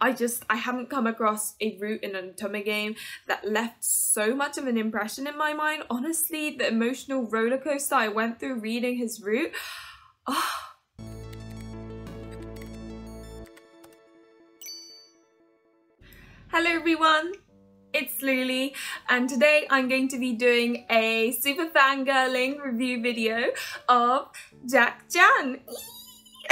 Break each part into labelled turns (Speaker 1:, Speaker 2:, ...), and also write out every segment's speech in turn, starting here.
Speaker 1: I just I haven't come across a route in an Otome game that left so much of an impression in my mind. Honestly, the emotional rollercoaster I went through reading his route. Oh. Ah. Hello everyone, it's Luli and today I'm going to be doing a super fangirling review video of Jack Jeanne.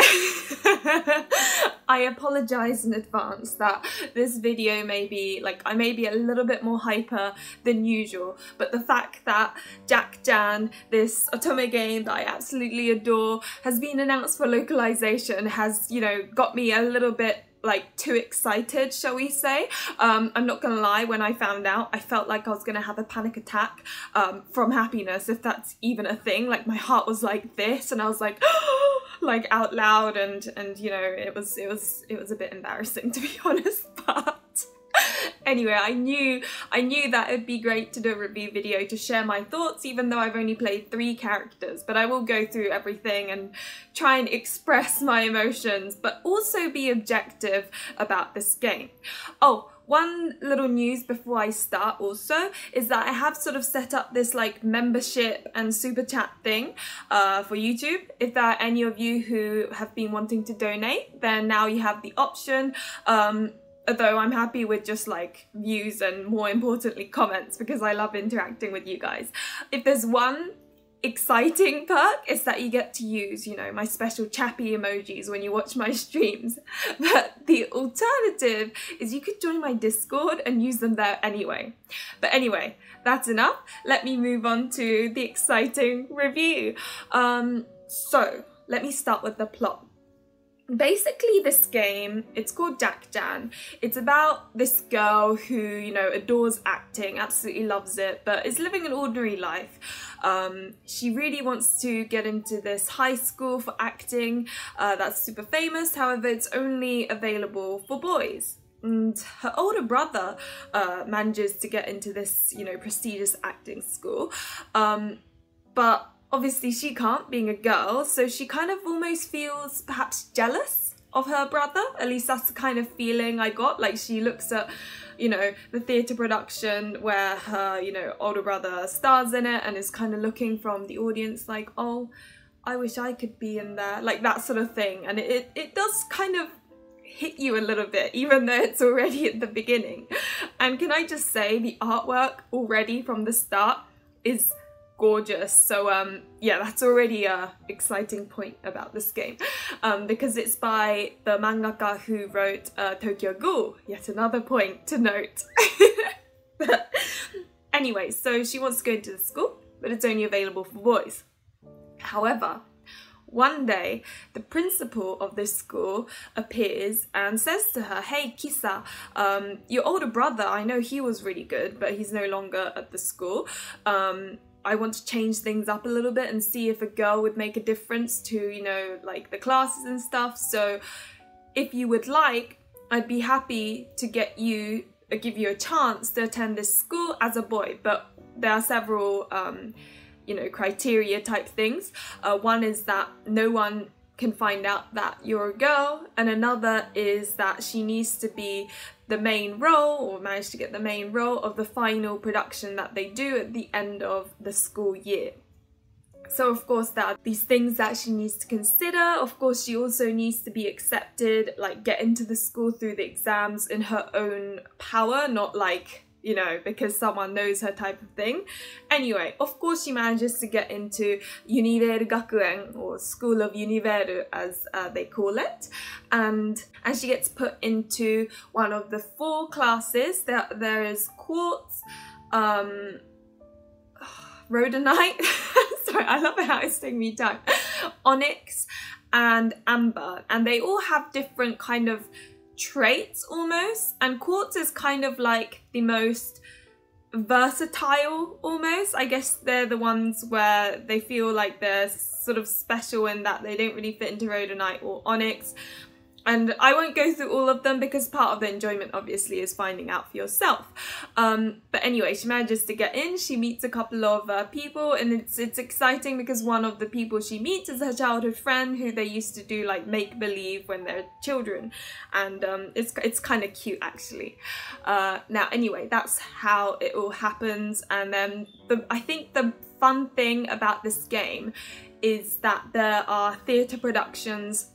Speaker 1: I apologize in advance that this video may be like I may be a little bit more hyper than usual but the fact that Jack Jeanne this Otome game that I absolutely adore has been announced for localization has you know got me a little bit like too excited shall we say. Um, I'm not gonna lie when I found out I felt like I was gonna have a panic attack um, from happiness if that's even a thing. Like my heart was like this and I was like like out loud and and you know it was it was it was a bit embarrassing to be honest but anyway I knew I knew that it'd be great to do a review video to share my thoughts even though I've only played three characters but I will go through everything and try and express my emotions but also be objective about this game. Oh one little news before I start also is that I have sort of set up this like membership and super chat thing uh, for YouTube. If there are any of you who have been wanting to donate, then now you have the option. Um, although I'm happy with just like views and more importantly comments because I love interacting with you guys. If there's one exciting perk is that you get to use you know my special chappy emojis when you watch my streams. But the alternative is you could join my discord and use them there anyway. But anyway that's enough. Let me move on to the exciting review. Um so let me start with the plot. Basically this game it's called jack jeanne. It's about this girl who you know adores acting absolutely loves it but is living an ordinary life um, she really wants to get into this high school for acting. Uh, that's super famous. However it's only available for boys. And her older brother uh, manages to get into this you know prestigious acting school. Um, but obviously she can't being a girl so she kind of almost feels perhaps jealous of her brother. At least that's the kind of feeling I got. Like she looks at you know the theatre production where her you know older brother stars in it and is kind of looking from the audience like oh I wish I could be in there like that sort of thing. And it, it does kind of hit you a little bit even though it's already at the beginning. And can I just say the artwork already from the start is gorgeous. So um, yeah, that's already a exciting point about this game um, because it's by the mangaka who wrote uh, Tokyo Ghoul. Yet another point to note. anyway, so she wants to go into the school, but it's only available for boys. However, one day, the principal of this school appears and says to her, Hey, Kisa, um, your older brother, I know he was really good, but he's no longer at the school. Um, I want to change things up a little bit and see if a girl would make a difference to, you know, like the classes and stuff. So if you would like, I'd be happy to get you, uh, give you a chance to attend this school as a boy. But there are several, um, you know, criteria type things. Uh, one is that no one can find out that you're a girl and another is that she needs to be the main role or manage to get the main role of the final production that they do at the end of the school year. So of course there are these things that she needs to consider. Of course she also needs to be accepted, like get into the school through the exams in her own power, not like you know, because someone knows her type of thing. Anyway, of course she manages to get into Univeru Gakuen, or School of Univeru as uh, they call it, and, and she gets put into one of the four classes. There, there is Quartz, um, Rhodonite, sorry, I love how it's taking me time, Onyx, and Amber, and they all have different kind of traits almost and quartz is kind of like the most versatile almost. I guess they're the ones where they feel like they're sort of special in that they don't really fit into rhodonite or onyx and I won't go through all of them because part of the enjoyment obviously is finding out for yourself. Um, but anyway, she manages to get in. She meets a couple of uh, people, and it's it's exciting because one of the people she meets is her childhood friend who they used to do like make believe when they're children, and um, it's it's kind of cute actually. Uh, now anyway, that's how it all happens, and then the I think the fun thing about this game is that there are theatre productions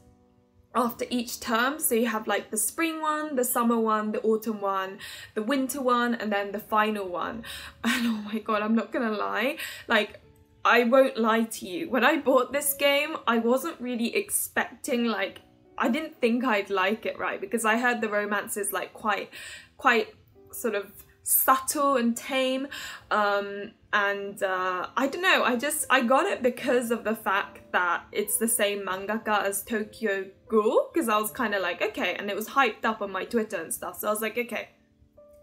Speaker 1: after each term. So you have like the spring one, the summer one, the autumn one, the winter one, and then the final one. And oh my god, I'm not gonna lie, like I won't lie to you. When I bought this game, I wasn't really expecting like I didn't think I'd like it, right? Because I heard the romance is like quite quite sort of subtle and tame um, and uh, I don't know I just I got it because of the fact that it's the same mangaka as Tokyo Ghoul because I was kind of like okay and it was hyped up on my Twitter and stuff so I was like okay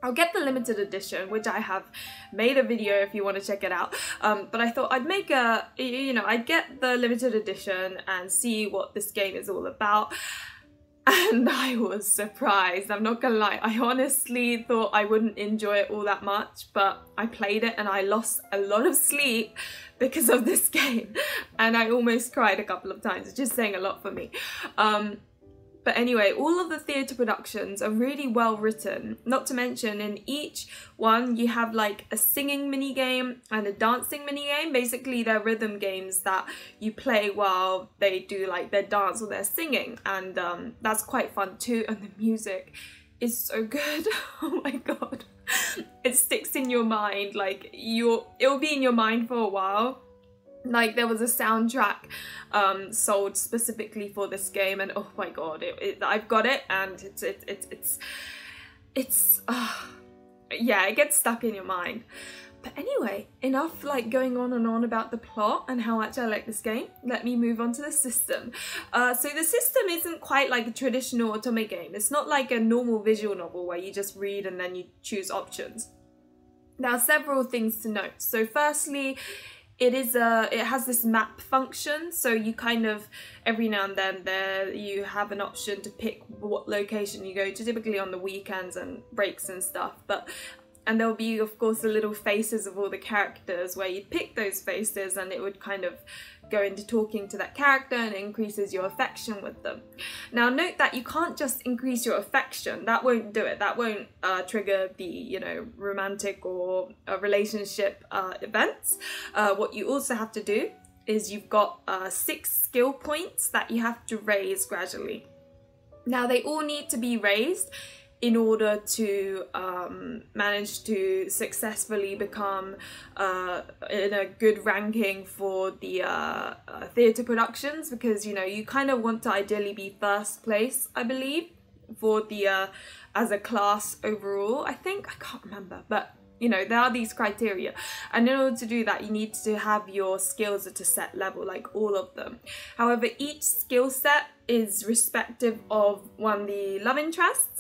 Speaker 1: I'll get the limited edition, which I have made a video if you want to check it out. Um, but I thought I'd make a, you know, I'd get the limited edition and see what this game is all about and I was surprised. I'm not gonna lie, I honestly thought I wouldn't enjoy it all that much, but I played it and I lost a lot of sleep because of this game, and I almost cried a couple of times. It's just saying a lot for me. Um, but anyway, all of the theatre productions are really well written. Not to mention, in each one, you have like a singing mini game and a dancing mini game. Basically, they're rhythm games that you play while they do like their dance or their singing, and um, that's quite fun too. And the music is so good. oh my god, it sticks in your mind. Like you, it'll be in your mind for a while like there was a soundtrack um, sold specifically for this game and oh my god it, it, I've got it and it's it, it, it's it's uh, yeah it gets stuck in your mind. But anyway enough like going on and on about the plot and how much I like this game. Let me move on to the system. Uh, so the system isn't quite like a traditional otome game. It's not like a normal visual novel where you just read and then you choose options. Now several things to note. So firstly it is a it has this map function so you kind of every now and then there you have an option to pick what location you go to typically on the weekends and breaks and stuff but and there'll be of course the little faces of all the characters where you'd pick those faces and it would kind of go into talking to that character and increases your affection with them. Now note that you can't just increase your affection, that won't do it, that won't uh, trigger the, you know, romantic or uh, relationship uh, events. Uh, what you also have to do is you've got uh, six skill points that you have to raise gradually. Now they all need to be raised in order to um, manage to successfully become uh, in a good ranking for the uh, uh, theatre productions because you know you kind of want to ideally be first place I believe for the uh, as a class overall I think. I can't remember but you know there are these criteria. And in order to do that you need to have your skills at a set level like all of them. However each skill set is respective of one the love interests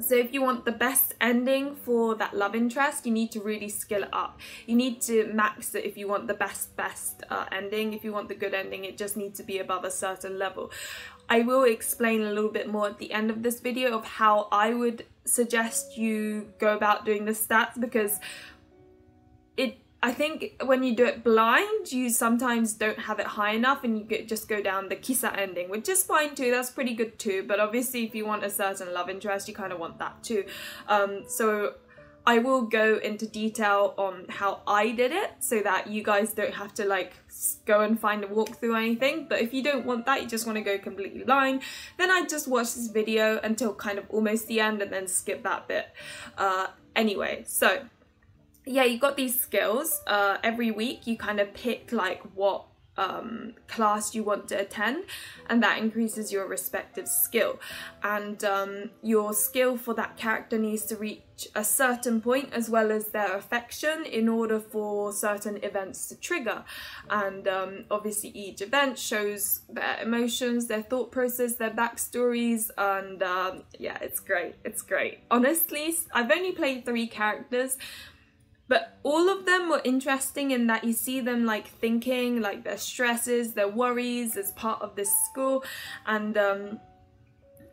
Speaker 1: so if you want the best ending for that love interest, you need to really skill it up. You need to max it if you want the best, best uh, ending. If you want the good ending, it just needs to be above a certain level. I will explain a little bit more at the end of this video of how I would suggest you go about doing the stats because it I think when you do it blind, you sometimes don't have it high enough and you get, just go down the kisa ending, which is fine too, that's pretty good too, but obviously if you want a certain love interest, you kind of want that too. Um, so I will go into detail on how I did it so that you guys don't have to like go and find a walkthrough or anything. But if you don't want that, you just want to go completely blind, then I just watch this video until kind of almost the end and then skip that bit. Uh, anyway, so yeah, you got these skills. Uh, every week you kind of pick like what um, class you want to attend and that increases your respective skill and um, your skill for that character needs to reach a certain point as well as their affection in order for certain events to trigger and um, obviously each event shows their emotions their thought process their backstories and um, yeah it's great it's great honestly I've only played three characters but all of them were interesting in that you see them like thinking like their stresses their worries as part of this school. And um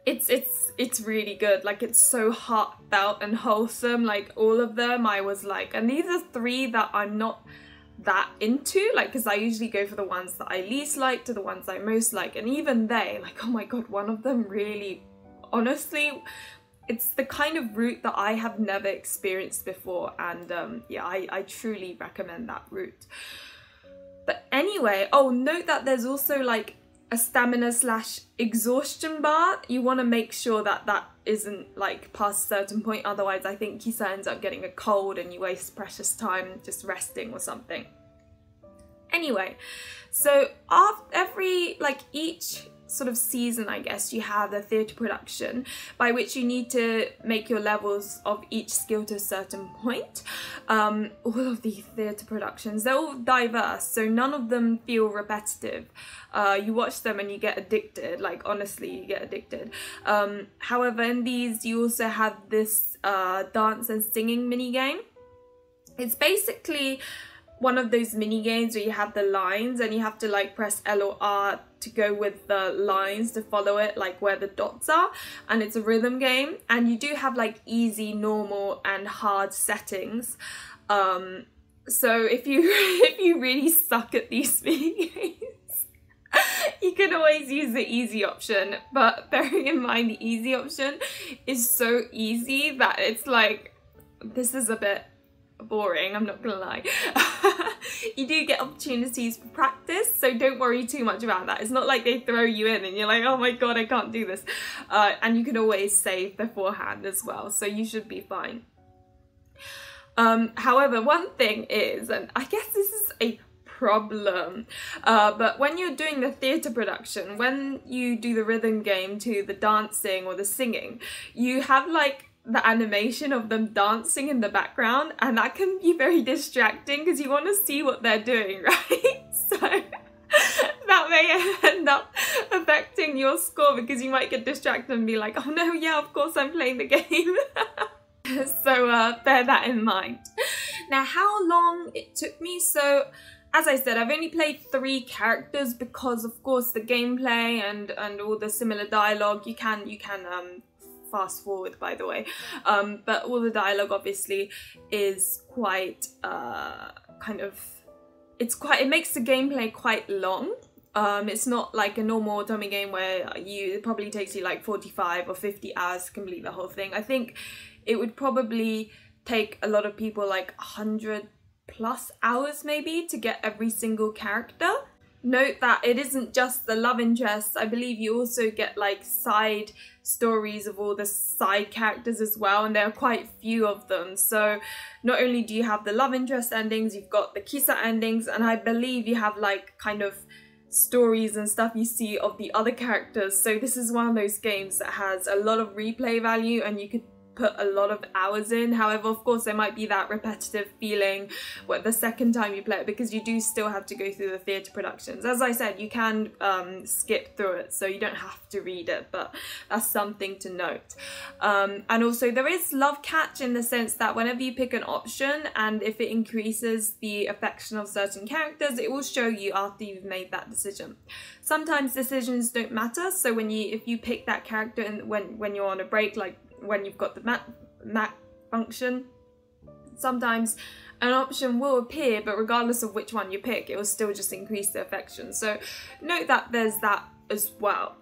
Speaker 1: it's it's it's really good. Like it's so heartfelt and wholesome like all of them. I was like and these are three that i'm not that into like because i usually go for the ones that i least like to the ones i most like. And even they like oh my god one of them really honestly it's the kind of route that i have never experienced before and um yeah i i truly recommend that route but anyway oh note that there's also like a stamina slash exhaustion bar, you want to make sure that that isn't like past a certain point. Otherwise, I think Kisa ends up getting a cold and you waste precious time just resting or something. Anyway, so after every, like each sort of season, I guess, you have the theatre production by which you need to make your levels of each skill to a certain point. Um, all of these theatre productions, they're all diverse, so none of them feel repetitive. Uh, you watch them and you get addicted, like honestly, you get addicted. Um, however, in these, you also have this uh, dance and singing mini game. It's basically one of those mini games where you have the lines and you have to like press L or R to go with the lines to follow it like where the dots are and it's a rhythm game. And you do have like easy normal and hard settings. Um so if you if you really suck at these mini games you can always use the easy option. But bearing in mind the easy option is so easy that it's like this is a bit boring, I'm not gonna lie. you do get opportunities for practice, so don't worry too much about that. It's not like they throw you in and you're like, oh my god, I can't do this. Uh, and you can always save beforehand as well, so you should be fine. Um, however, one thing is, and I guess this is a problem. Uh, but when you're doing the theatre production, when you do the rhythm game to the dancing or the singing, you have like the animation of them dancing in the background and that can be very distracting because you want to see what they're doing, right? So that may end up affecting your score because you might get distracted and be like, oh no, yeah, of course I'm playing the game. so uh, bear that in mind. Now, how long it took me? So as I said, I've only played three characters because, of course, the gameplay and and all the similar dialogue you can you can um, fast forward by the way. Um, but all the dialogue obviously is quite uh, kind of it's quite it makes the gameplay quite long. Um, it's not like a normal otome game where you it probably takes you like 45 or 50 hours to complete the whole thing. I think it would probably take a lot of people like 100 plus hours maybe to get every single character note that it isn't just the love interests. I believe you also get like side stories of all the side characters as well, and there are quite few of them. So not only do you have the love interest endings, you've got the Kisa endings, and I believe you have like kind of stories and stuff you see of the other characters. So this is one of those games that has a lot of replay value and you could put a lot of hours in. However, of course, there might be that repetitive feeling the second time you play it because you do still have to go through the theatre productions. As I said, you can um, skip through it, so you don't have to read it, but that's something to note. Um, and also, there is love catch in the sense that whenever you pick an option and if it increases the affection of certain characters, it will show you after you've made that decision. Sometimes decisions don't matter, so when you if you pick that character and when when you're on a break, like when you've got the map, map function. Sometimes an option will appear, but regardless of which one you pick, it will still just increase the affection. So note that there's that as well.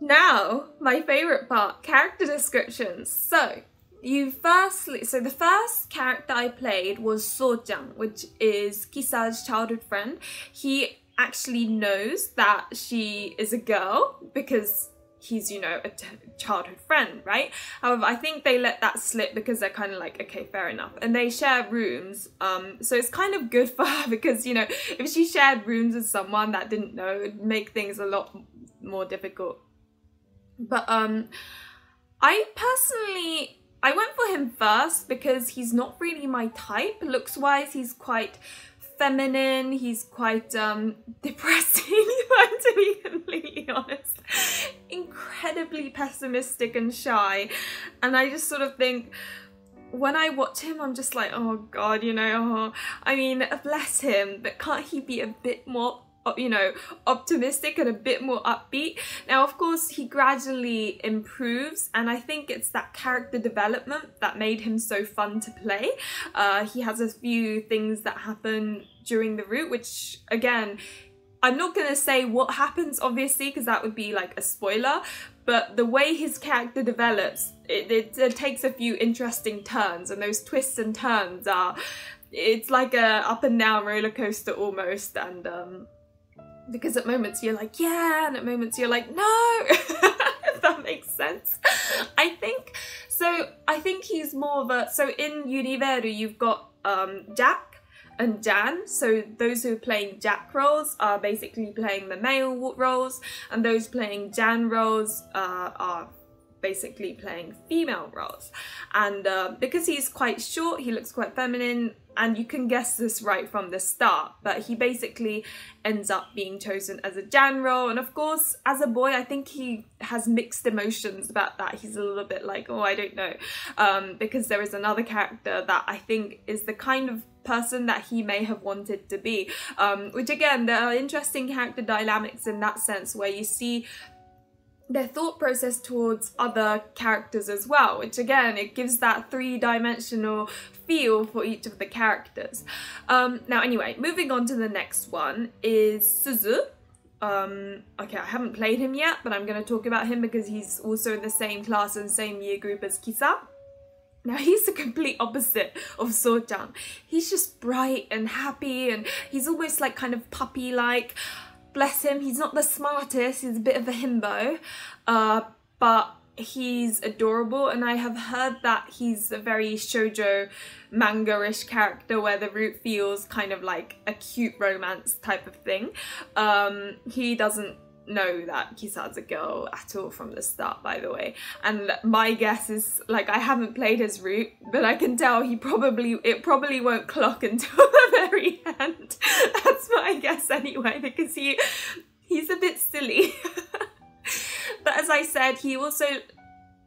Speaker 1: Now, my favourite part, character descriptions. So, you firstly, so the first character I played was Sochan, which is Kisa's childhood friend. He actually knows that she is a girl because he's you know a childhood friend right? However i think they let that slip because they're kind of like okay fair enough. And they share rooms um so it's kind of good for her because you know if she shared rooms with someone that didn't know it would make things a lot more difficult. But um i personally I went for him first because he's not really my type. Looks wise, he's quite feminine, he's quite um, depressing, to be completely honest. Incredibly pessimistic and shy. And I just sort of think, when I watch him, I'm just like, oh god, you know, oh, I mean, bless him, but can't he be a bit more you know, optimistic and a bit more upbeat. Now, of course, he gradually improves, and I think it's that character development that made him so fun to play. Uh, he has a few things that happen during the route, which, again, I'm not gonna say what happens, obviously, because that would be like a spoiler, but the way his character develops, it, it, it takes a few interesting turns, and those twists and turns are it's like a up and down roller coaster almost and um because at moments you're like, yeah, and at moments you're like, no, if that makes sense. I think, so I think he's more of a, so in Univeru you've got um, Jack and Jeanne, so those who are playing Jack roles are basically playing the male roles, and those playing Jeanne roles uh, are basically playing female roles. And uh, because he's quite short, he looks quite feminine, and you can guess this right from the start, but he basically ends up being chosen as a Jeanne role. And of course, as a boy, I think he has mixed emotions about that. He's a little bit like, oh, I don't know, um, because there is another character that I think is the kind of person that he may have wanted to be um, which again there are interesting character dynamics in that sense where you see their thought process towards other characters as well, which again, it gives that three-dimensional feel for each of the characters. Um, now anyway, moving on to the next one is Suzu. Um, okay, I haven't played him yet, but I'm going to talk about him because he's also in the same class and same year group as Kisa. Now he's the complete opposite of Sochan. He's just bright and happy and he's almost like kind of puppy-like bless him, he's not the smartest, he's a bit of a himbo, uh, but he's adorable and I have heard that he's a very shoujo manga-ish character where the root feels kind of like a cute romance type of thing. Um, he doesn't know that Kisa's a girl at all from the start, by the way. And my guess is, like, I haven't played his route, but I can tell he probably, it probably won't clock until the very end. That's my guess anyway, because he, he's a bit silly. but as I said, he also,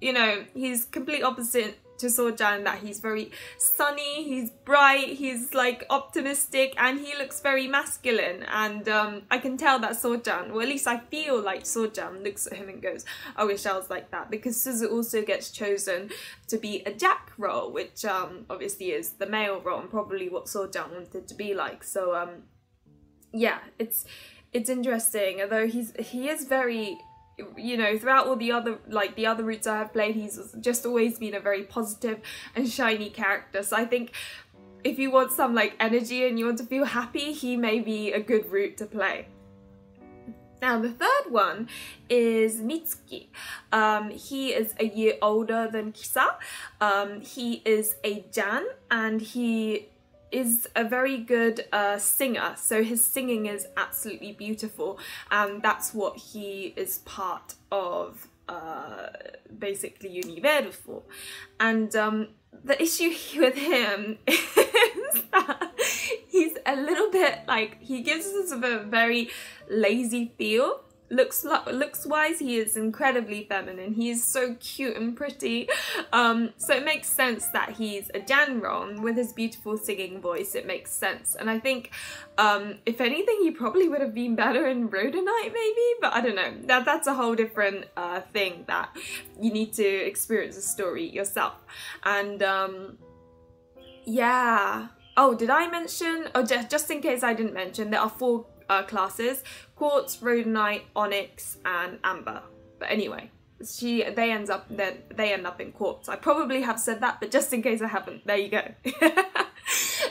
Speaker 1: you know, he's complete opposite to Sochan that he's very sunny, he's bright, he's like optimistic and he looks very masculine. And um, I can tell that Sochan, or at least I feel like Sochan looks at him and goes, I wish I was like that because Suzu also gets chosen to be a Jack role which um, obviously is the male role and probably what Sochan wanted to be like. So um, yeah it's it's interesting although he's he is very you know throughout all the other like the other routes I have played he's just always been a very positive and shiny character so I think if you want some like energy and you want to feel happy he may be a good route to play. Now the third one is Mitsuki. Um, he is a year older than Kisa. Um, he is a Jeanne and he is a very good uh, singer, so his singing is absolutely beautiful, and that's what he is part of uh, basically Univeru for. And um, the issue with him is that he's a little bit like, he gives us a very lazy feel looks looks wise he is incredibly feminine. He is so cute and pretty. Um, so it makes sense that he's a Janron with his beautiful singing voice. It makes sense. And I think um, if anything he probably would have been better in Rhodonite maybe? But I don't know. That that's a whole different uh, thing that you need to experience the story yourself. And um, yeah. Oh did I mention? Oh just, just in case I didn't mention there are four uh, classes quartz, rhodonite, onyx, and amber. But anyway, she they ends up then they end up in quartz. I probably have said that, but just in case I haven't, there you go.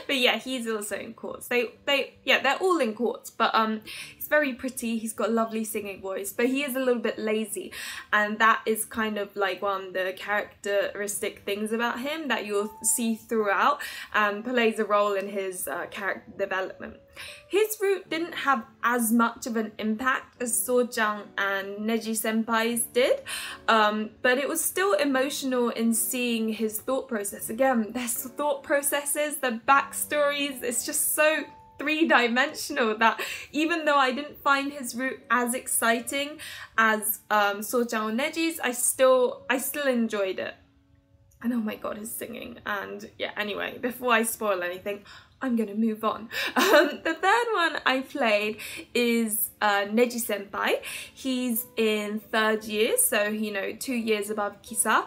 Speaker 1: but yeah, he's also in quartz. They they yeah, they're all in quartz, but um he's very pretty, he's got a lovely singing voice, but he is a little bit lazy. And that is kind of like one of the characteristic things about him that you'll see throughout and plays a role in his uh, character development. His route didn't have as much of an impact as Sochan and Neji Senpai's did, um, but it was still emotional in seeing his thought process. Again, their thought processes, the backstories, it's just so three-dimensional that even though I didn't find his route as exciting as um, Sochan or Neji's, I still, I still enjoyed it. And oh my god, his singing. And yeah, anyway, before I spoil anything, I'm gonna move on. Um, the third one I played is uh, Neji Senpai. He's in third year, so you know, two years above Kisa.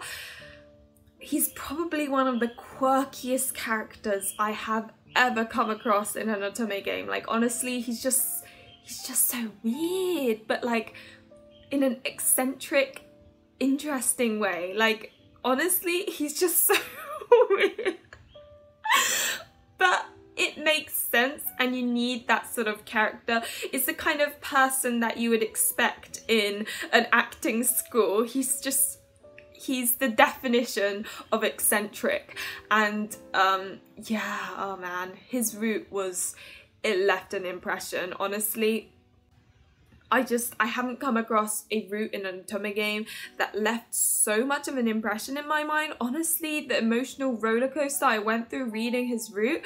Speaker 1: He's probably one of the quirkiest characters I have ever come across in an otome game. Like honestly, he's just he's just so weird, but like in an eccentric, interesting way. Like honestly, he's just so weird. but it makes sense and you need that sort of character. It's the kind of person that you would expect in an acting school. He's just he's the definition of eccentric and um yeah oh man his route was it left an impression honestly I just I haven't come across a route in an otome game that left so much of an impression in my mind honestly the emotional roller coaster I went through reading his route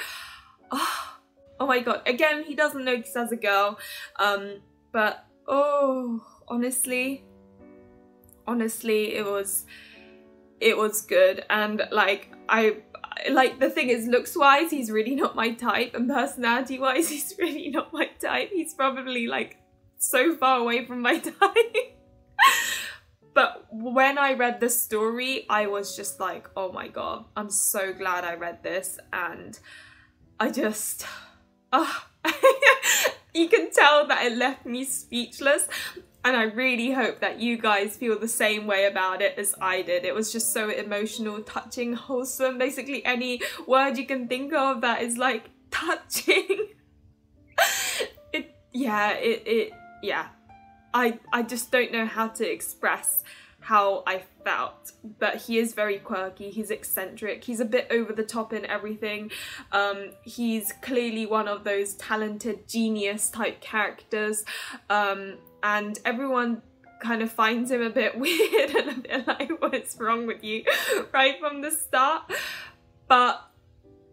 Speaker 1: oh, oh my god. Again he doesn't this as a girl. Um but oh honestly honestly it was it was good. And like I like the thing is looks wise he's really not my type. And personality wise he's really not my type. He's probably like so far away from my type. But when I read the story I was just like oh my god I'm so glad I read this. And I just, oh, you can tell that it left me speechless. And I really hope that you guys feel the same way about it as I did. It was just so emotional, touching, wholesome. Basically any word you can think of that is like touching. it, yeah, it, it, yeah. I, I just don't know how to express how I felt. But he is very quirky, he's eccentric, he's a bit over the top in everything. Um, he's clearly one of those talented genius type characters. Um, and everyone kind of finds him a bit weird and a bit like, what's wrong with you? right from the start. But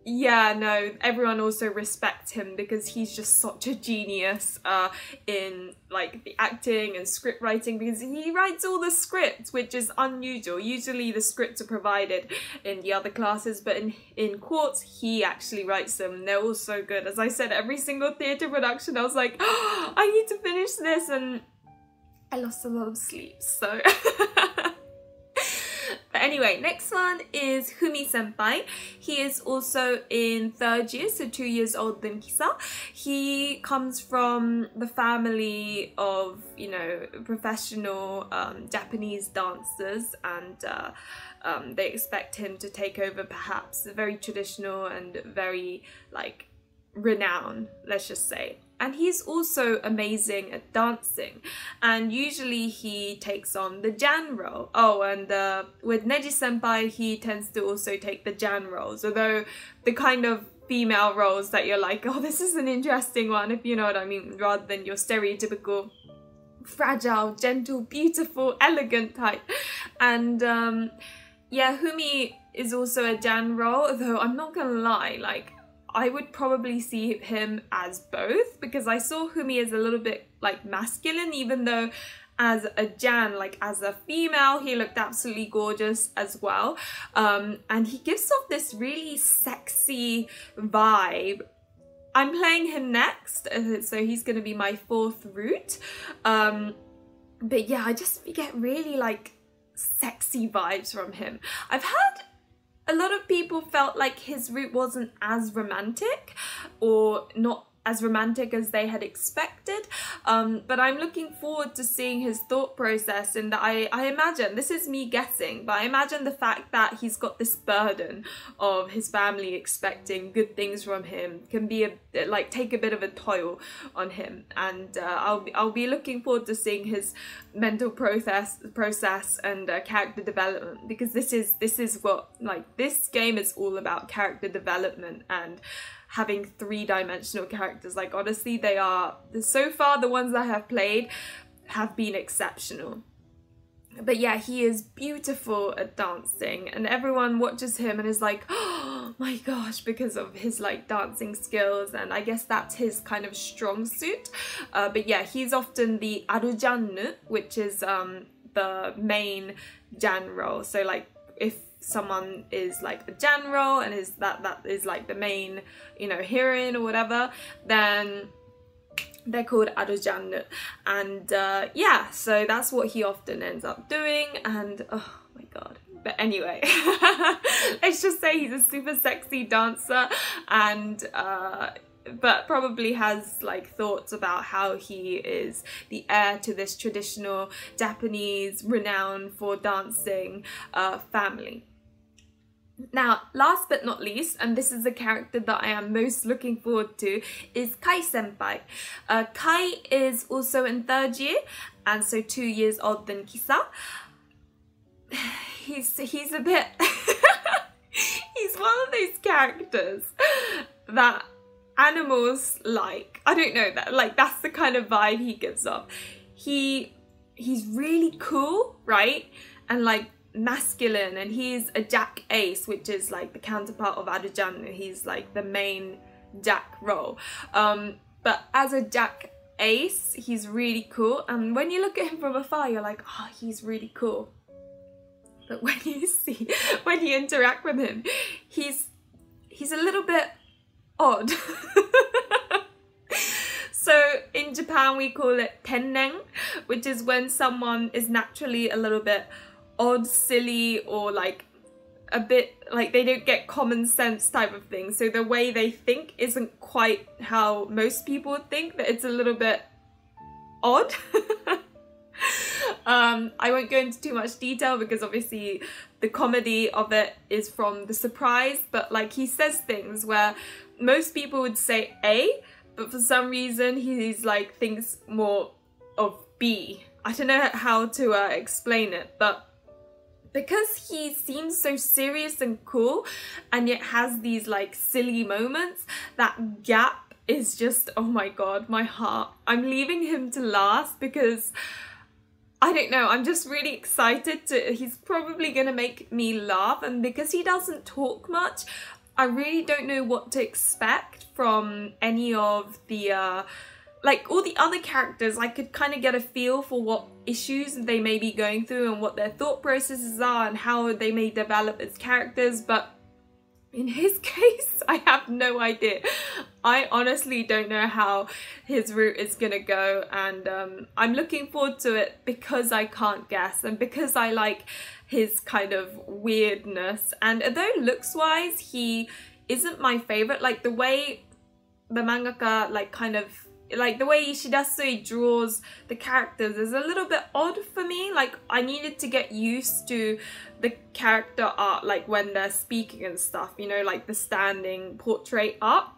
Speaker 1: yeah, no, everyone also respects him because he's just such a genius uh, in like the acting and script writing because he writes all the scripts, which is unusual. Usually the scripts are provided in the other classes, but in, in Quartz, he actually writes them. They're all so good. As I said, every single theatre production, I was like, oh, I need to finish this and I lost a lot of sleep, so... But anyway, next one is Fumi Senpai. He is also in third year, so two years older than Kisa. He comes from the family of, you know, professional um, Japanese dancers and uh, um, they expect him to take over perhaps a very traditional and very like renowned, let's just say and he's also amazing at dancing. And usually he takes on the Jeanne role. Oh and uh, with Neji senpai he tends to also take the Jeanne roles. Although the kind of female roles that you're like oh this is an interesting one if you know what I mean rather than your stereotypical fragile, gentle, beautiful, elegant type. And um, yeah Fumi is also a Jeanne role though I'm not gonna lie like I would probably see him as both because I saw Fumi as a little bit like masculine even though as a Jeanne, like as a female, he looked absolutely gorgeous as well. Um, and he gives off this really sexy vibe. I'm playing him next, uh, so he's going to be my fourth route. Um, but yeah, I just get really like sexy vibes from him. I've had a lot of people felt like his route wasn't as romantic or not as romantic as they had expected. Um, but I'm looking forward to seeing his thought process and I, I imagine, this is me guessing, but I imagine the fact that he's got this burden of his family expecting good things from him can be a like take a bit of a toil on him. And uh, I'll, be, I'll be looking forward to seeing his mental process process and uh, character development because this is this is what like this game is all about character development and having three-dimensional characters. Like honestly, they are so far the ones that I have played have been exceptional. But yeah, he is beautiful at dancing and everyone watches him and is like, oh my gosh, because of his like dancing skills and I guess that's his kind of strong suit. Uh, but yeah, he's often the arujannu, which is um, the main Jeanne role. So like if someone is like a general and is that that is like the main you know heroine or whatever then they're called adojannu and uh, yeah so that's what he often ends up doing and oh my god but anyway let's just say he's a super sexy dancer and uh, but probably has like thoughts about how he is the heir to this traditional Japanese renowned for dancing uh, family. Now, last but not least, and this is the character that I am most looking forward to, is Kai Senpai. Uh, Kai is also in third year, and so two years older than Kisa. He's he's a bit. he's one of those characters that animals like. I don't know that like that's the kind of vibe he gives off. He he's really cool, right? And like masculine and he's a Jack Ace, which is like the counterpart of Adojannu. He's like the main Jack role. Um, but as a Jack Ace, he's really cool. And when you look at him from afar, you're like, oh, he's really cool. But when you see, when you interact with him, he's he's a little bit odd. so in Japan we call it tennen, which is when someone is naturally a little bit odd, silly, or like a bit like they don't get common sense type of thing. So the way they think isn't quite how most people think, that it's a little bit odd. um, I won't go into too much detail because obviously the comedy of it is from the surprise, but like he says things where most people would say A, but for some reason he's like thinks more of B. I don't know how to uh, explain it, but because he seems so serious and cool and yet has these like silly moments, that gap is just, oh my god, my heart. I'm leaving him to last because I don't know, I'm just really excited to, he's probably gonna make me laugh and because he doesn't talk much, I really don't know what to expect from any of the uh, like all the other characters, I could kind of get a feel for what issues they may be going through and what their thought processes are and how they may develop as characters, but in his case, I have no idea. I honestly don't know how his route is gonna go and um, I'm looking forward to it because I can't guess and because I like his kind of weirdness and although looks wise he isn't my favorite like the way the mangaka like kind of like the way Ishida Sui draws the characters is a little bit odd for me. Like I needed to get used to the character art like when they're speaking and stuff, you know, like the standing portrait art.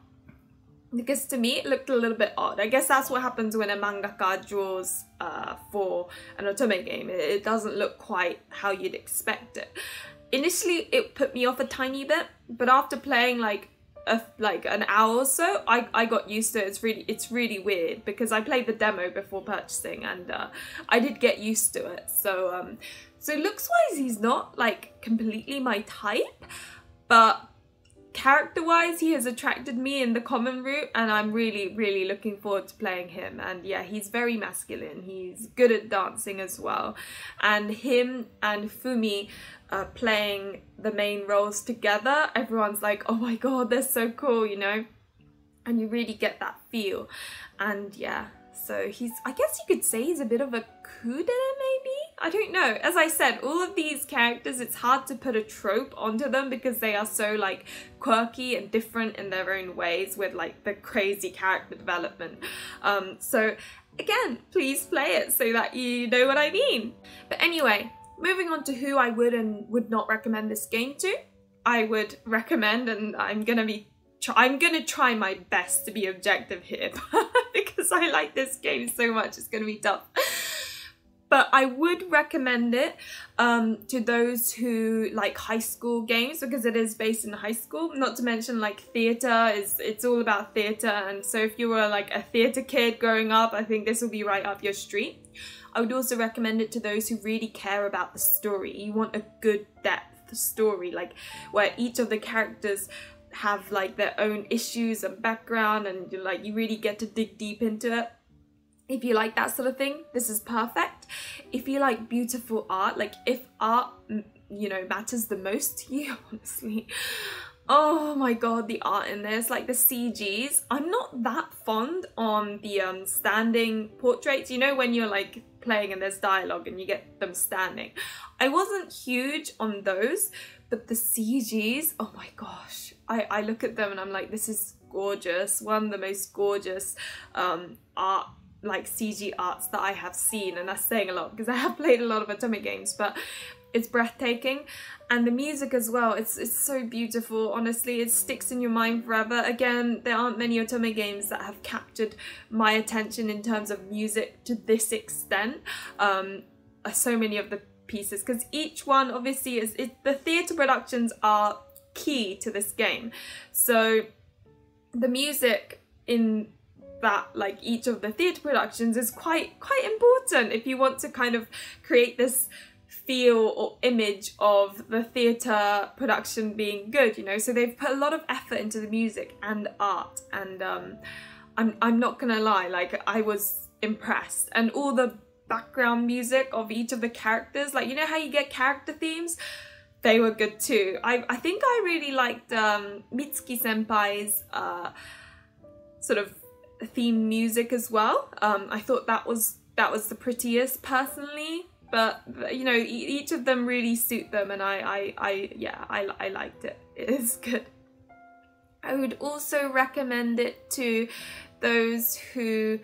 Speaker 1: Because to me it looked a little bit odd. I guess that's what happens when a mangaka draws uh, for an otome game. It doesn't look quite how you'd expect it. Initially it put me off a tiny bit, but after playing like a, like an hour or so, I, I got used to it. It's really it's really weird because I played the demo before purchasing and uh, I did get used to it. So um, so looks wise, he's not like completely my type, but character wise he has attracted me in the common route and I'm really really looking forward to playing him and yeah he's very masculine he's good at dancing as well and him and Fumi uh, playing the main roles together, everyone's like, oh my god, they're so cool, you know? And you really get that feel. And yeah, so he's, I guess you could say he's a bit of a kudere maybe? I don't know. As I said, all of these characters, it's hard to put a trope onto them because they are so like quirky and different in their own ways with like the crazy character development. Um, so again, please play it so that you know what I mean. But anyway, Moving on to who I would and would not recommend this game to. I would recommend, and I'm gonna be I'm gonna try my best to be objective here because I like this game so much, it's gonna be tough. But I would recommend it um, to those who like high school games because it is based in high school. Not to mention like theatre is it's all about theatre and so if you were like a theatre kid growing up, I think this will be right up your street. I would also recommend it to those who really care about the story. You want a good depth story, like where each of the characters have like their own issues and background and like you really get to dig deep into it. If you like that sort of thing, this is perfect. If you like beautiful art, like if art you know matters the most to you honestly oh my god the art in this like the cgs i'm not that fond on the um standing portraits. You know when you're like playing and there's dialogue and you get them standing. I wasn't huge on those but the cgs oh my gosh. I i look at them and i'm like this is gorgeous. One of the most gorgeous um art like CG arts that I have seen and that's saying a lot because I have played a lot of Otome games but it's breathtaking. And the music as well it's it's so beautiful honestly. It sticks in your mind forever. Again there aren't many otome games that have captured my attention in terms of music to this extent. Um so many of the pieces because each one obviously is it, the theatre productions are key to this game. So the music in that like each of the theatre productions is quite quite important if you want to kind of create this feel or image of the theatre production being good, you know. So they've put a lot of effort into the music and art, and um, I'm I'm not gonna lie, like I was impressed, and all the background music of each of the characters, like you know how you get character themes. They were good too. I, I think I really liked um, Mitsuki Senpai's uh, sort of theme music as well. Um, I thought that was that was the prettiest personally but you know each of them really suit them and I, I, I yeah I, I liked it. It is good. I would also recommend it to those who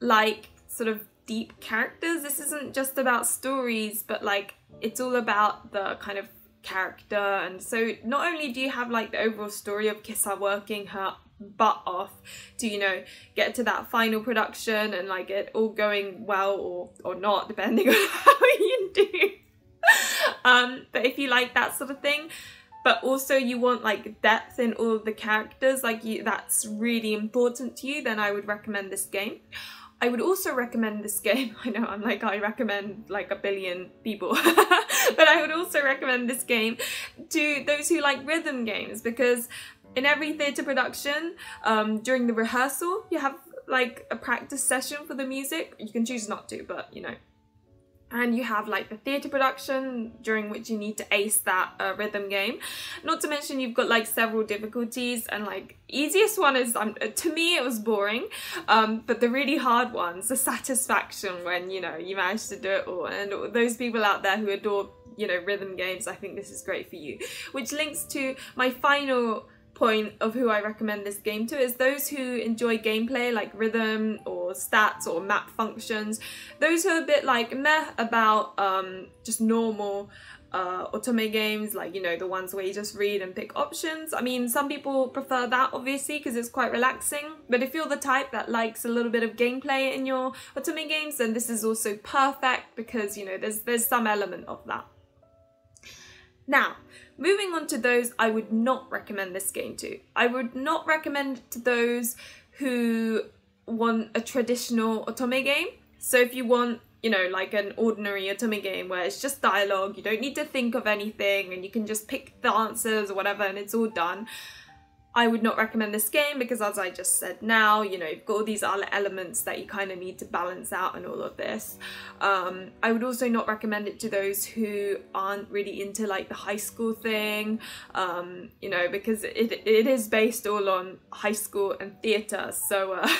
Speaker 1: like sort of deep characters. This isn't just about stories but like it's all about the kind of character. And so not only do you have like the overall story of Kisa working her butt off to you know get to that final production and like it all going well or or not depending on how you do. Um but if you like that sort of thing but also you want like depth in all the characters like you that's really important to you then I would recommend this game. I would also recommend this game. I know I'm like, I recommend like a billion people, but I would also recommend this game to those who like rhythm games because in every theatre production, um, during the rehearsal, you have like a practice session for the music. You can choose not to, but you know. And you have like the theatre production during which you need to ace that uh, rhythm game. Not to mention you've got like several difficulties and like easiest one is, um, to me it was boring, um, but the really hard ones, the satisfaction when you know you manage to do it all and those people out there who adore you know rhythm games, I think this is great for you. Which links to my final point of who I recommend this game to is those who enjoy gameplay like rhythm or stats or map functions. Those who are a bit like meh about um, just normal uh, otome games, like, you know, the ones where you just read and pick options. I mean, some people prefer that, obviously, because it's quite relaxing. But if you're the type that likes a little bit of gameplay in your otome games, then this is also perfect because, you know, there's, there's some element of that. Now, moving on to those I would not recommend this game to. I would not recommend to those who want a traditional otome game. So if you want, you know, like an ordinary otome game where it's just dialogue, you don't need to think of anything and you can just pick the answers or whatever and it's all done. I would not recommend this game because as I just said now, you know, you've got all these other elements that you kind of need to balance out and all of this. Um, I would also not recommend it to those who aren't really into like the high school thing, um, you know, because it, it is based all on high school and theatre. So, uh,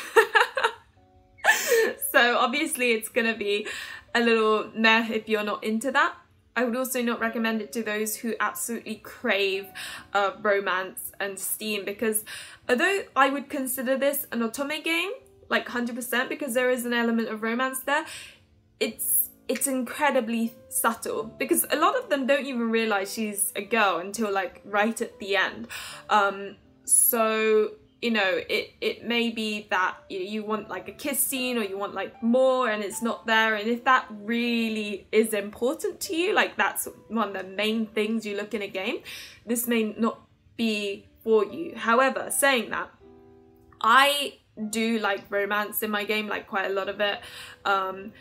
Speaker 1: so obviously it's gonna be a little meh if you're not into that. I would also not recommend it to those who absolutely crave uh, romance and steam because although I would consider this an otome game, like 100% because there is an element of romance there, it's it's incredibly subtle because a lot of them don't even realize she's a girl until like right at the end. Um, so you know, it, it may be that you want like a kiss scene or you want like more and it's not there. And if that really is important to you, like that's one of the main things you look in a game, this may not be for you. However, saying that, I do like romance in my game, like quite a lot of it, um,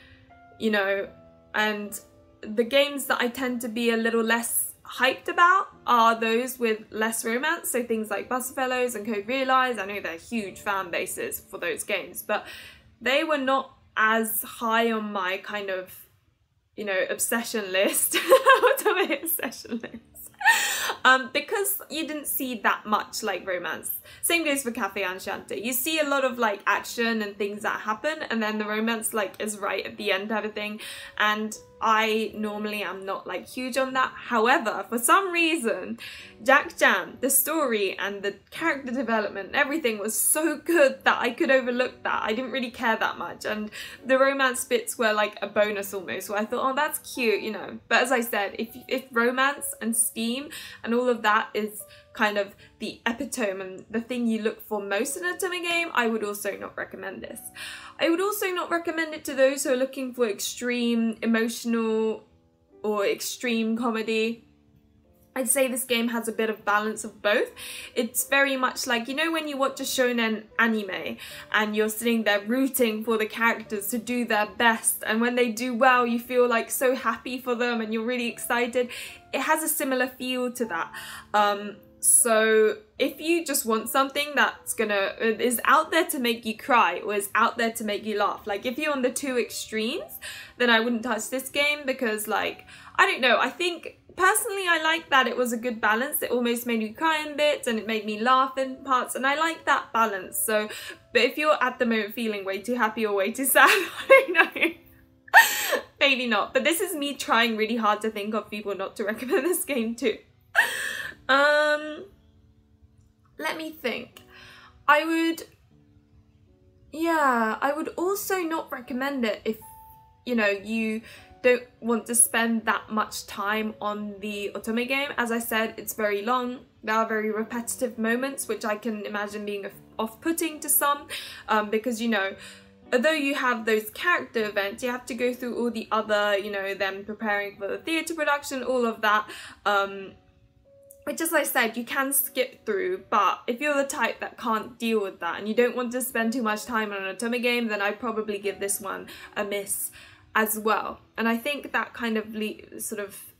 Speaker 1: you know, and the games that I tend to be a little less hyped about are those with less romance, so things like Fellows and Code Realize. I know they're huge fan bases for those games, but they were not as high on my kind of you know, obsession list. Otome obsession list. um, because you didn't see that much like romance. Same goes for Cafe Enchanté. You see a lot of like action and things that happen and then the romance like is right at the end of thing and I normally am not like huge on that. However, for some reason, Jack Jeanne, the story and the character development, everything was so good that I could overlook that. I didn't really care that much. And the romance bits were like a bonus almost, where I thought, oh, that's cute, you know. But as I said, if, if romance and steam and all of that is kind of the epitome and the thing you look for most in a Otome game, I would also not recommend this. I would also not recommend it to those who are looking for extreme emotional or extreme comedy. I'd say this game has a bit of balance of both. It's very much like, you know when you watch a shonen anime and you're sitting there rooting for the characters to do their best and when they do well you feel like so happy for them and you're really excited. It has a similar feel to that. Um, so if you just want something that's gonna is out there to make you cry or is out there to make you laugh, like if you're on the two extremes, then I wouldn't touch this game because like I don't know. I think personally I like that it was a good balance. It almost made me cry in bits and it made me laugh in parts and I like that balance. So, but if you're at the moment feeling way too happy or way too sad, I don't know. Maybe not. But this is me trying really hard to think of people not to recommend this game to. Um, let me think. I would, yeah, I would also not recommend it if, you know, you don't want to spend that much time on the Otome game. As I said, it's very long. There are very repetitive moments, which I can imagine being off-putting to some, um, because, you know, although you have those character events, you have to go through all the other, you know, them preparing for the theatre production, all of that. Um, which as I said, you can skip through, but if you're the type that can't deal with that and you don't want to spend too much time on an Otome game, then I'd probably give this one a miss as well. And I think that kind of sort of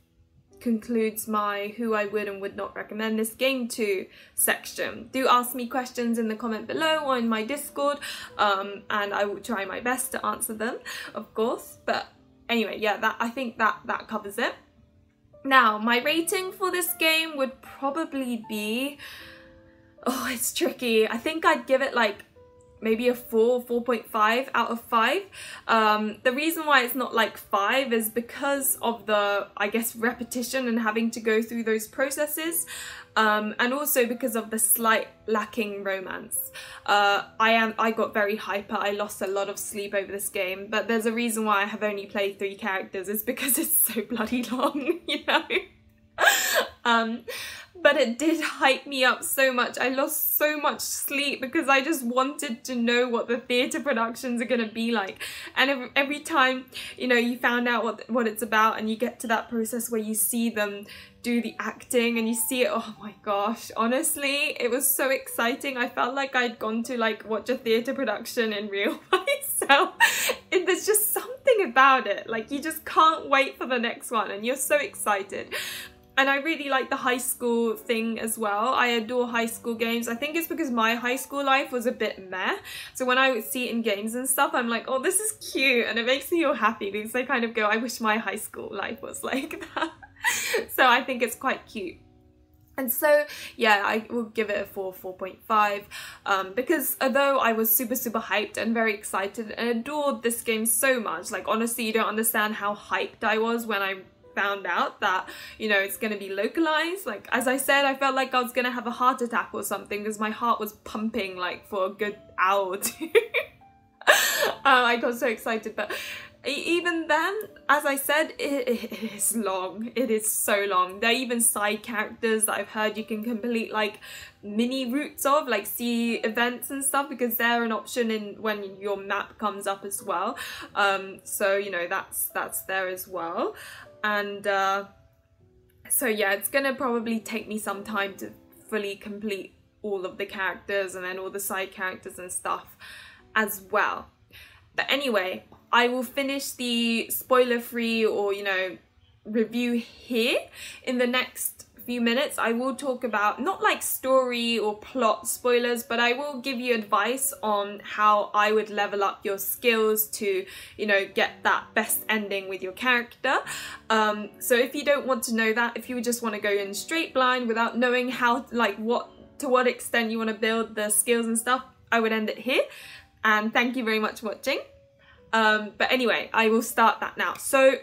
Speaker 1: concludes my who I would and would not recommend this game to section. Do ask me questions in the comment below or in my Discord um, and I will try my best to answer them, of course. But anyway, yeah, that I think that that covers it. Now, my rating for this game would probably be... Oh, it's tricky. I think I'd give it like maybe a 4, 4.5 out of 5. Um, the reason why it's not like 5 is because of the, I guess, repetition and having to go through those processes. Um, and also because of the slight lacking romance. Uh, I am I got very hyper, I lost a lot of sleep over this game, but there's a reason why I have only played three characters, is because it's so bloody long, you know? um, but it did hype me up so much. I lost so much sleep because I just wanted to know what the theatre productions are going to be like. And every, time, you know, you found out what, what it's about and you get to that process where you see them do the acting and you see it, oh my gosh, honestly, it was so exciting. I felt like I'd gone to like watch a theatre production in real myself. It, there's just something about it. Like you just can't wait for the next one and you're so excited. And I really like the high school thing as well. I adore high school games. I think it's because my high school life was a bit meh. So when I would see it in games and stuff, I'm like, oh, this is cute. And it makes me all happy because I kind of go, I wish my high school life was like that. so I think it's quite cute. And so, yeah, I will give it a 4, 4.5 um, because although I was super, super hyped and very excited and adored this game so much, like honestly, you don't understand how hyped I was when I found out that, you know, it's going to be localized. Like, as I said, I felt like I was going to have a heart attack or something because my heart was pumping like for a good hour or two. uh, I got so excited, but even then, as I said, it, it is long. It is so long. There are even side characters that I've heard you can complete like mini routes of, like see events and stuff because they're an option in when your map comes up as well. Um, so, you know, that's, that's there as well and uh, so yeah it's gonna probably take me some time to fully complete all of the characters and then all the side characters and stuff as well. But anyway I will finish the spoiler free or you know review here. In the next few minutes I will talk about not like story or plot spoilers but I will give you advice on how I would level up your skills to you know get that best ending with your character. Um, so if you don't want to know that if you just want to go in straight blind without knowing how like what to what extent you want to build the skills and stuff I would end it here. And thank you very much for watching. Um, but anyway I will start that now. So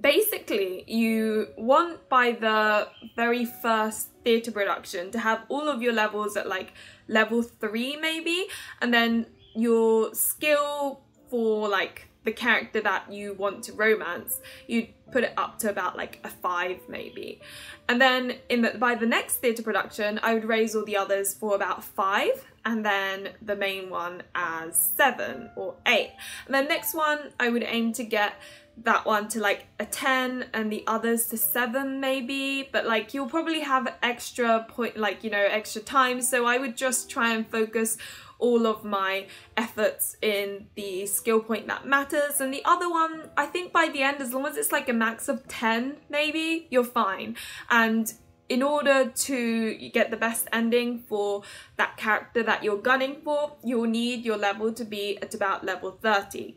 Speaker 1: basically you want by the very first theatre production to have all of your levels at like level three maybe and then your skill for like the character that you want to romance you put it up to about like a five maybe. And then in the by the next theatre production I would raise all the others for about five and then the main one as seven or eight. And then next one I would aim to get that one to like a 10 and the others to 7 maybe. But like you'll probably have extra point like you know extra time. So I would just try and focus all of my efforts in the skill point that matters. And the other one I think by the end as long as it's like a max of 10 maybe you're fine. And in order to get the best ending for that character that you're gunning for you'll need your level to be at about level 30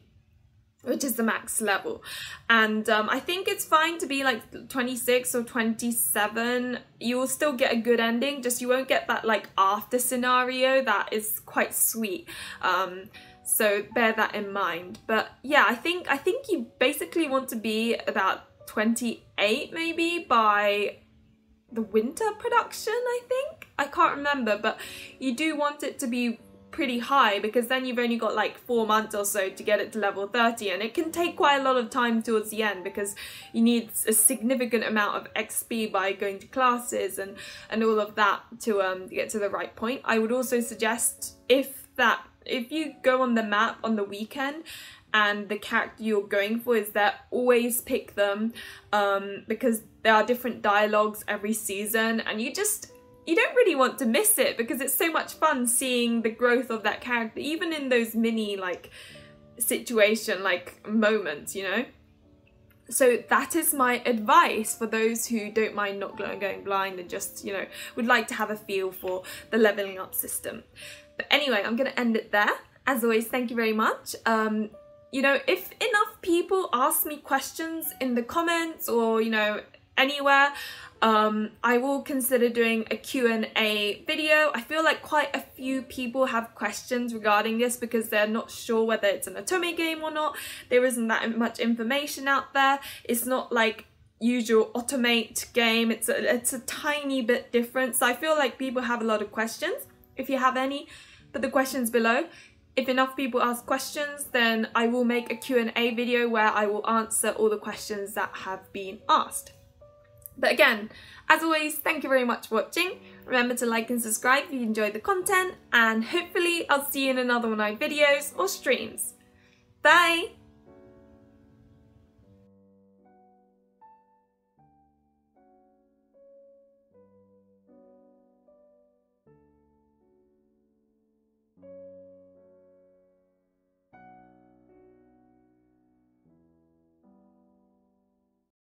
Speaker 1: which is the max level. And um, I think it's fine to be like 26 or 27 you will still get a good ending just you won't get that like after scenario that is quite sweet. Um, so bear that in mind. But yeah I think I think you basically want to be about 28 maybe by the winter production I think? I can't remember but you do want it to be pretty high because then you've only got like four months or so to get it to level 30 and it can take quite a lot of time towards the end because you need a significant amount of XP by going to classes and, and all of that to um, get to the right point. I would also suggest if that if you go on the map on the weekend and the character you're going for is there, always pick them um, because there are different dialogues every season and you just you don't really want to miss it because it's so much fun seeing the growth of that character, even in those mini like situation like moments, you know? So that is my advice for those who don't mind not going blind and just, you know, would like to have a feel for the leveling up system. But anyway, I'm going to end it there. As always, thank you very much. Um, you know, if enough people ask me questions in the comments or, you know, anywhere, um, I will consider doing a Q&A video. I feel like quite a few people have questions regarding this because they're not sure whether it's an Otome game or not. There isn't that much information out there. It's not like usual otome game. It's a, it's a tiny bit different. So I feel like people have a lot of questions. If you have any, put the questions below. If enough people ask questions, then I will make a Q&A video where I will answer all the questions that have been asked. But again, as always, thank you very much for watching. Remember to like and subscribe if you enjoyed the content, and hopefully I'll see you in another one of my videos or streams. Bye!